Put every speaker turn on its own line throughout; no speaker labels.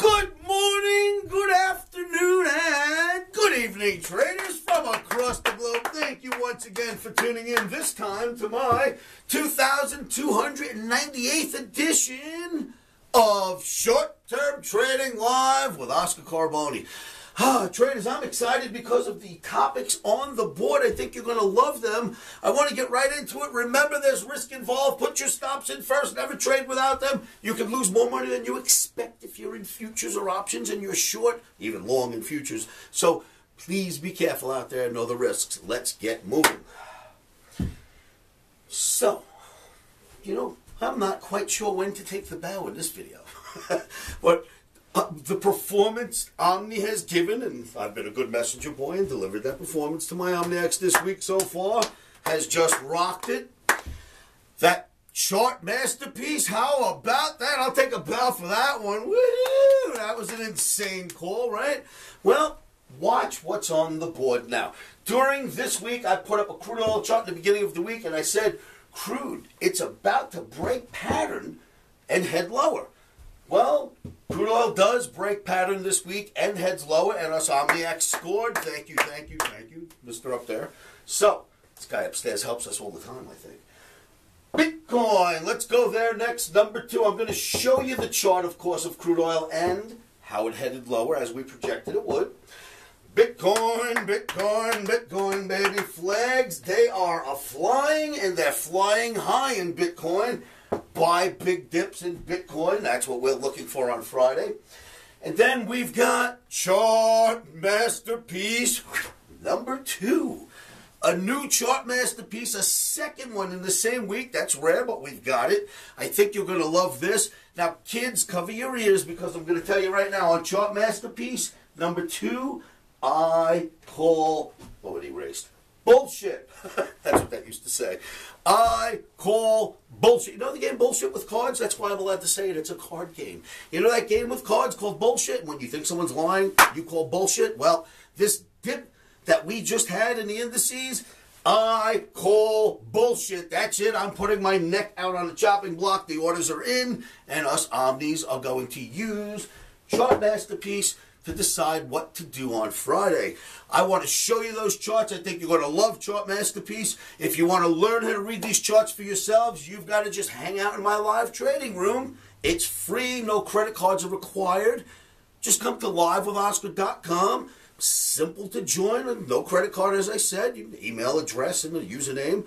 Good morning, good afternoon, and good evening, traders from across the globe. Thank you once again for tuning in this time to my 2298th edition of Short Term Trading Live with Oscar Carboni. Ah, traders, I'm excited because of the topics on the board. I think you're going to love them. I want to get right into it. Remember, there's risk involved. Put your stops in first. Never trade without them. You can lose more money than you expect if you're in futures or options and you're short, even long in futures. So please be careful out there. Know the risks. Let's get moving. So, you know, I'm not quite sure when to take the bow in this video. but uh, the performance Omni has given, and I've been a good messenger boy and delivered that performance to my Omniacs this week so far, has just rocked it. That chart masterpiece, how about that? I'll take a bow for that one. Woo! That was an insane call, right? Well, watch what's on the board now. During this week, I put up a crude oil chart at the beginning of the week, and I said, crude, it's about to break pattern and head lower. Well, crude oil does break pattern this week and heads lower, and us scored. Thank you, thank you, thank you, Mister up there. So this guy upstairs helps us all the time, I think. Bitcoin. Let's go there next. Number two. I'm going to show you the chart, of course, of crude oil and how it headed lower as we projected it would. Bitcoin, Bitcoin, Bitcoin, baby. Flags, they are a flying and they're flying high in Bitcoin buy big dips in Bitcoin. That's what we're looking for on Friday. And then we've got chart masterpiece number two. A new chart masterpiece, a second one in the same week. That's rare, but we've got it. I think you're going to love this. Now, kids, cover your ears because I'm going to tell you right now on chart masterpiece number two, I call, oh, it erased. Bullshit. That's what that used to say. I call bullshit. You know the game Bullshit with cards? That's why I'm allowed to say it. It's a card game. You know that game with cards called Bullshit? When you think someone's lying, you call bullshit? Well, this dip that we just had in the indices, I call bullshit. That's it. I'm putting my neck out on the chopping block. The orders are in, and us Omnis are going to use Chart Masterpiece to decide what to do on Friday. I want to show you those charts. I think you're going to love Chart Masterpiece. If you want to learn how to read these charts for yourselves, you've got to just hang out in my live trading room. It's free, no credit cards are required. Just come to livewithoscar.com. Simple to join, no credit card, as I said, email address and a username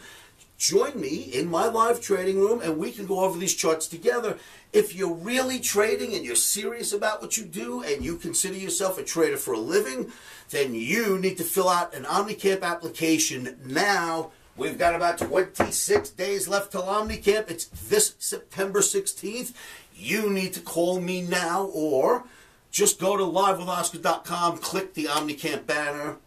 join me in my live trading room and we can go over these charts together. If you're really trading and you're serious about what you do and you consider yourself a trader for a living, then you need to fill out an OmniCamp application now. We've got about 26 days left till OmniCamp. It's this September 16th. You need to call me now or just go to livewithoscar.com, click the OmniCamp banner,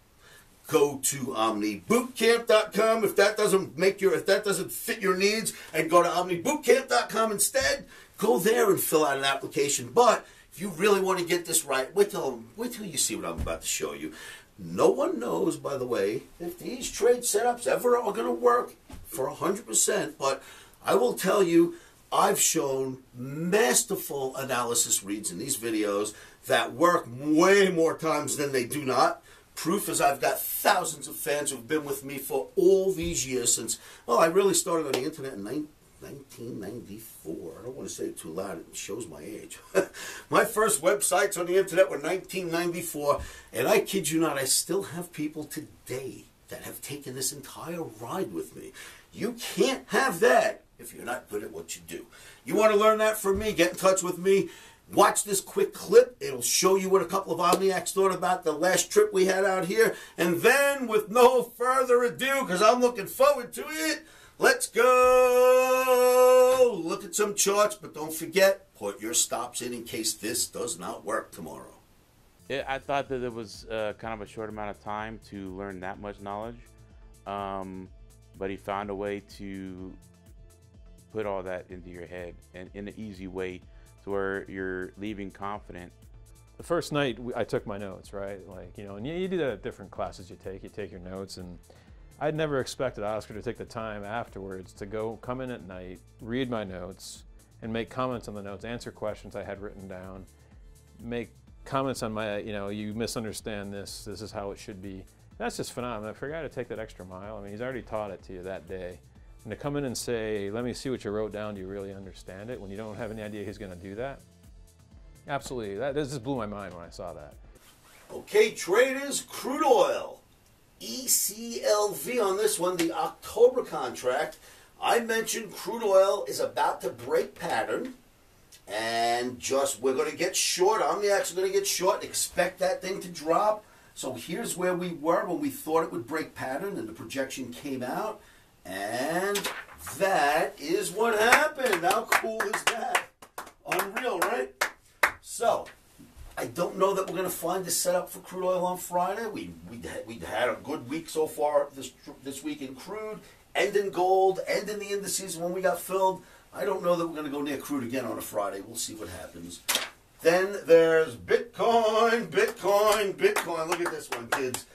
go to um, omnibootcamp.com if that doesn't make your if that doesn't fit your needs and go to omnibootcamp.com instead go there and fill out an application. But if you really want to get this right wait till um, wait till you see what i'm about to show you no one knows by the way if these trade setups ever are going to work for 100% but i will tell you I've shown masterful analysis reads in these videos that work way more times than they do not. Proof is I've got thousands of fans who've been with me for all these years since, well, I really started on the internet in 1994. I don't want to say it too loud, it shows my age. my first websites on the internet were 1994, and I kid you not, I still have people today that have taken this entire ride with me. You can't have that if you're not good at what you do. You want to learn that from me? Get in touch with me. Watch this quick clip. It'll show you what a couple of Omniacs thought about the last trip we had out here. And then, with no further ado, because I'm looking forward to it, let's go look at some charts. But don't forget, put your stops in in case this does not work tomorrow.
Yeah, I thought that it was uh, kind of a short amount of time to learn that much knowledge. Um, but he found a way to put all that into your head and in an easy way where you're leaving confident.
The first night I took my notes, right? Like, you know, and you, do that at different classes you take, you take your notes and I'd never expected Oscar to take the time afterwards to go come in at night, read my notes, and make comments on the notes, answer questions I had written down. make comments on my, you know, you misunderstand this. This is how it should be. That's just phenomenal. For guy to take that extra mile, I mean, he's already taught it to you that day. And to come in and say, let me see what you wrote down, do you really understand it? When you don't have any idea he's going to do that? Absolutely. That this just blew my mind when I saw that.
Okay, traders, crude oil. ECLV on this one, the October contract. I mentioned crude oil is about to break pattern. And just, we're going to get short. I'm actually going to get short. Expect that thing to drop. So here's where we were when we thought it would break pattern and the projection came out. And that is what happened. How cool is that? Unreal, right? So, I don't know that we're going to find the setup for crude oil on Friday. We we we had a good week so far this this week in crude and in gold and in the indices when we got filled. I don't know that we're going to go near crude again on a Friday. We'll see what happens. Then there's Bitcoin, Bitcoin, Bitcoin. Look at this one, kids.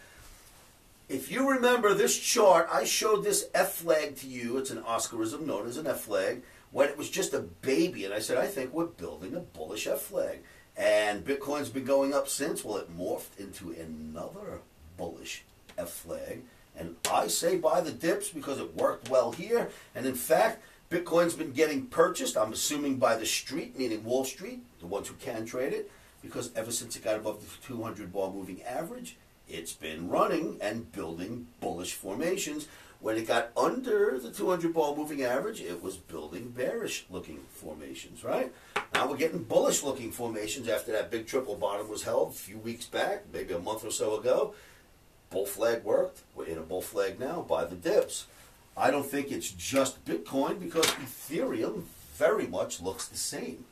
If you remember this chart, I showed this F flag to you. It's an Oscarism known as an F flag when it was just a baby. And I said, I think we're building a bullish F flag. And Bitcoin's been going up since. Well, it morphed into another bullish F flag. And I say buy the dips because it worked well here. And in fact, Bitcoin's been getting purchased, I'm assuming by the street, meaning Wall Street, the ones who can trade it, because ever since it got above the 200 bar moving average, it's been running and building bullish formations. When it got under the 200 bar moving average, it was building bearish looking formations, right? Now we're getting bullish looking formations after that big triple bottom was held a few weeks back, maybe a month or so ago. Bull flag worked. We're in a bull flag now buy the dips. I don't think it's just Bitcoin because Ethereum very much looks the same.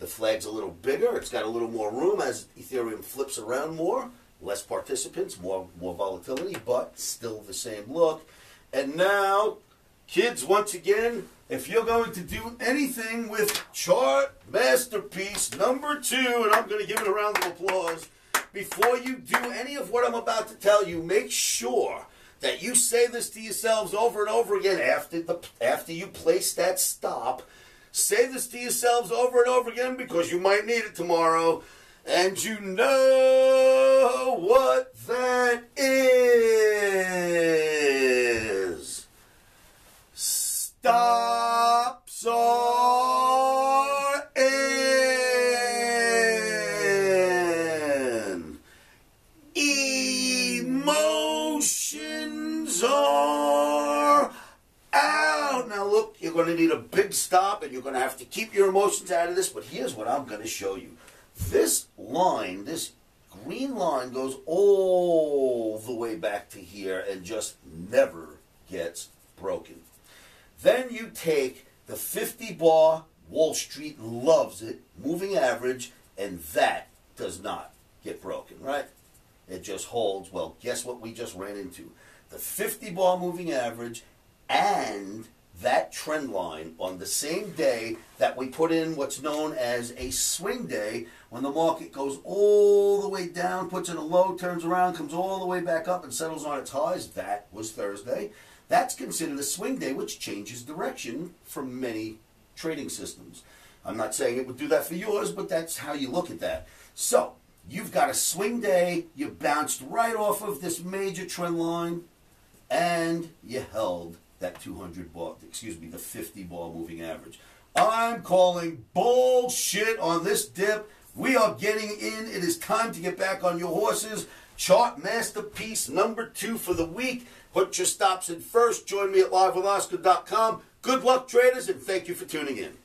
The flag's a little bigger, it's got a little more room as Ethereum flips around more, less participants, more more volatility, but still the same look. And now, kids, once again, if you're going to do anything with chart masterpiece number two, and I'm going to give it a round of applause, before you do any of what I'm about to tell you, make sure that you say this to yourselves over and over again after the after you place that stop. Say this to yourselves over and over again because you might need it tomorrow. And you know what that is. Stops are in. Emotions are out. Now look, you're going to need a big stop and you're going to have to keep your emotions out of this, but here's what I'm going to show you. This line, this green line goes all the way back to here and just never gets broken. Then you take the 50 bar, Wall Street loves it, moving average, and that does not get broken, right? It just holds. Well, guess what we just ran into? The 50 bar moving average and that trend line on the same day that we put in what's known as a swing day when the market goes all the way down, puts in a low, turns around, comes all the way back up and settles on its highs. That was Thursday. That's considered a swing day, which changes direction for many trading systems. I'm not saying it would do that for yours, but that's how you look at that. So, you've got a swing day, you bounced right off of this major trend line, and you held that 200 bar, excuse me, the 50 bar moving average. I'm calling bullshit on this dip. We are getting in. It is time to get back on your horses. Chart masterpiece number two for the week. Put your stops in first. Join me at livewithoscar.com. Good luck, traders, and thank you for tuning in.